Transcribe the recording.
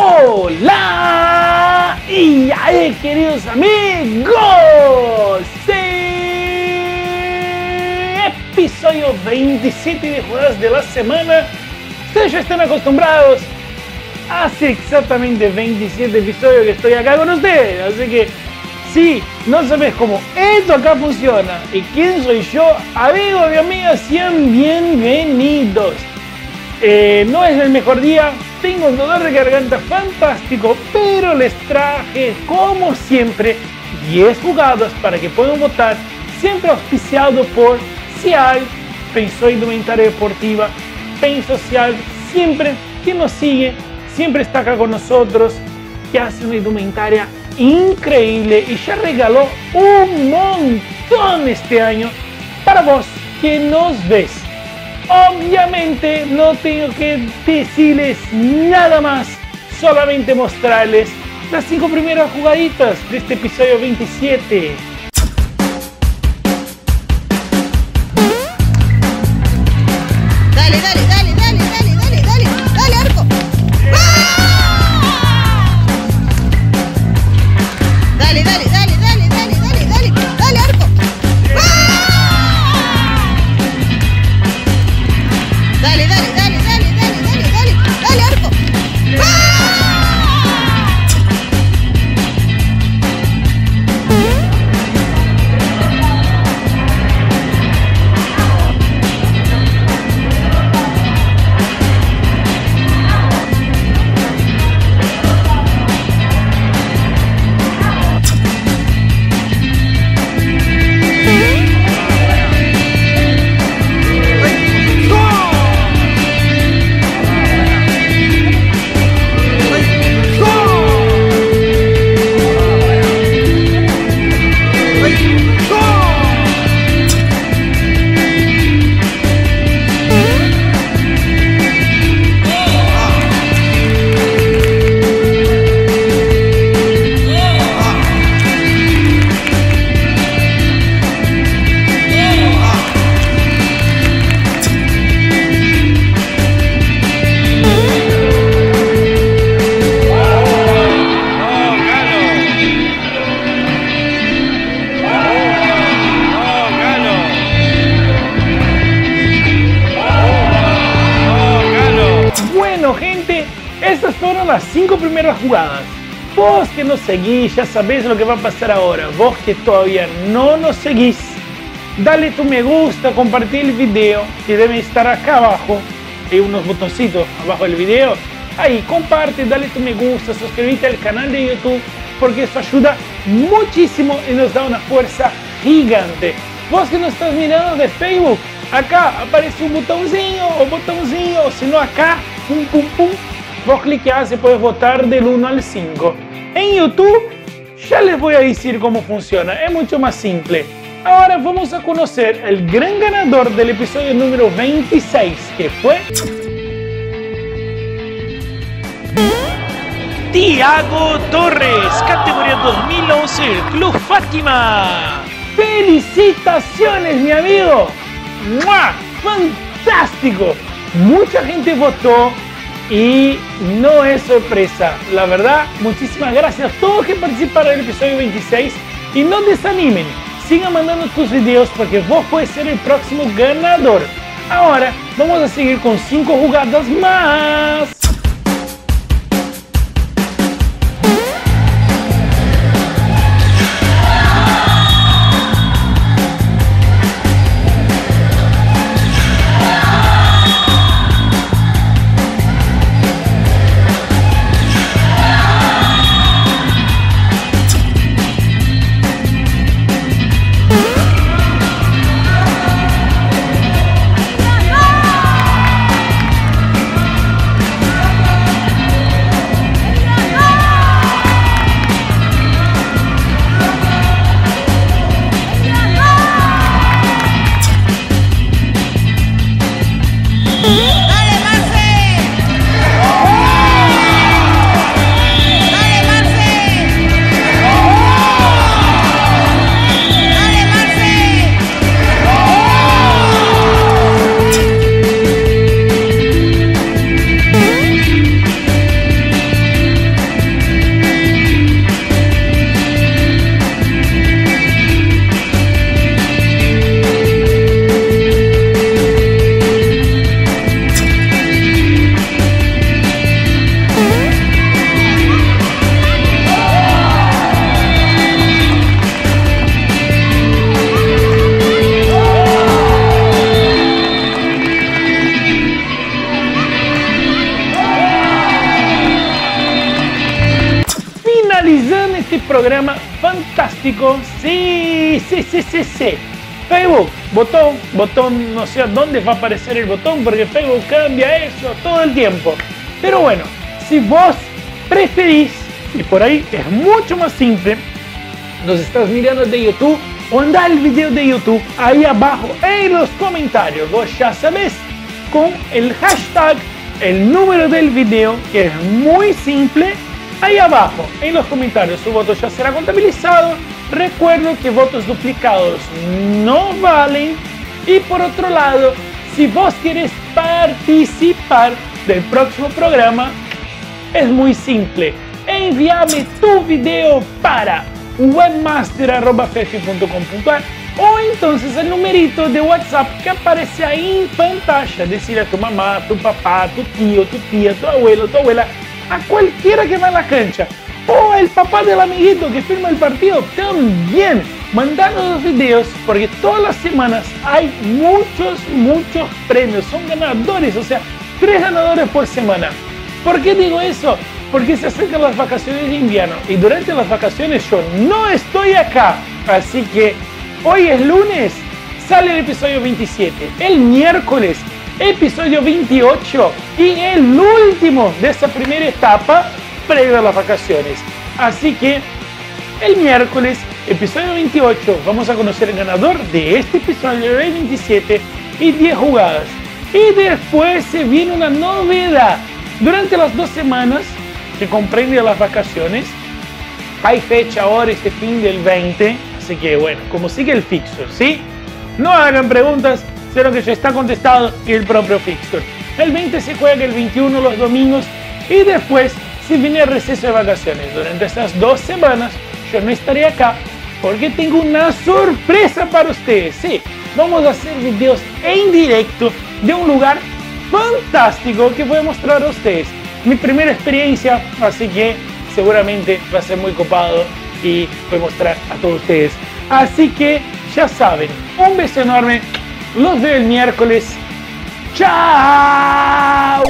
Hola y ahí queridos amigos, episodio 27 de jugadas de la semana. Ustedes ya están acostumbrados. Hace exactamente 27 episodios que estoy acá con ustedes, así que si no sabes cómo esto acá funciona y quién soy yo, amigos y amigas, sean bienvenidos. Eh, no es el mejor día, tengo un dolor de garganta fantástico, pero les traje, como siempre, 10 jugadas para que puedan votar, siempre auspiciado por CIAL, Pensó Indumentaria Deportiva, Pen Social, siempre que nos sigue, siempre está acá con nosotros, que hace una indumentaria increíble y ya regaló un montón este año para vos que nos ves. Obviamente no tengo que decirles nada más, solamente mostrarles las cinco primeras jugaditas de este episodio 27. Dale, dale, las cinco primeras jugadas. Vos que nos seguís, ya sabés lo que va a pasar ahora. Vos que todavía no nos seguís, dale tu me gusta, compartir el video, que debe estar acá abajo. Hay unos botoncitos abajo del video. Ahí, comparte, dale tu me gusta, suscríbete al canal de YouTube, porque eso ayuda muchísimo y nos da una fuerza gigante. Vos que nos estás mirando de Facebook, acá aparece un botoncillo o botoncillo, o si no acá, pum pum pum, vos cliqueás y puedes votar del 1 al 5. En YouTube ya les voy a decir cómo funciona, es mucho más simple. Ahora vamos a conocer el gran ganador del episodio número 26, que fue... Tiago Torres, categoría 2011, Club Fátima. ¡Felicitaciones, mi amigo! ¡Mua! ¡Fantástico! Mucha gente votó y no es sorpresa. La verdad, muchísimas gracias a todos que participaron en el episodio 26 y no desanimen. Sigan mandando tus videos porque vos puedes ser el próximo ganador. Ahora vamos a seguir con 5 jugadas más. Programa fantástico. Sí, sí, sí, sí, sí. Facebook, botón, botón, no sé dónde va a aparecer el botón porque Facebook cambia eso todo el tiempo. Pero bueno, si vos preferís, y por ahí es mucho más simple, nos estás mirando de YouTube anda el video de YouTube ahí abajo en los comentarios. Vos ya sabés con el hashtag, el número del video, que es muy simple. Ahí abajo en los comentarios su voto ya será contabilizado. Recuerdo que votos duplicados no valen. Y por otro lado, si vos quieres participar del próximo programa, es muy simple. Envíame tu video para webmaster.fefi.com.ar o entonces el numerito de WhatsApp que aparece ahí en pantalla. Decir a tu mamá, tu papá, tu tío, tu tía, tu abuelo, tu abuela, a cualquiera que va a la cancha. O el papá del amiguito que firma el partido también. Mandando los videos porque todas las semanas hay muchos, muchos premios. Son ganadores, o sea, tres ganadores por semana. ¿Por qué digo eso? Porque se acercan las vacaciones de invierno y durante las vacaciones yo no estoy acá. Así que hoy es lunes, sale el episodio 27. El miércoles, episodio 28 y el último de esta primera etapa previo a las vacaciones. Así que el miércoles, episodio 28, vamos a conocer el ganador de este episodio 27 y 10 jugadas. Y después se viene una novedad. Durante las dos semanas que comprende las vacaciones, hay fecha ahora este fin del 20, así que bueno, como sigue el fixture, ¿sí? No hagan preguntas, sino que ya está contestado el propio fixture. El 20 se juega el 21 los domingos y después se viene el receso de vacaciones. Durante estas dos semanas yo no estaré acá porque tengo una sorpresa para ustedes. Sí, vamos a hacer videos en directo de un lugar fantástico que voy a mostrar a ustedes. Mi primera experiencia, así que seguramente va a ser muy copado y voy a mostrar a todos ustedes. Así que ya saben, un beso enorme, los veo el miércoles. ¡Chao!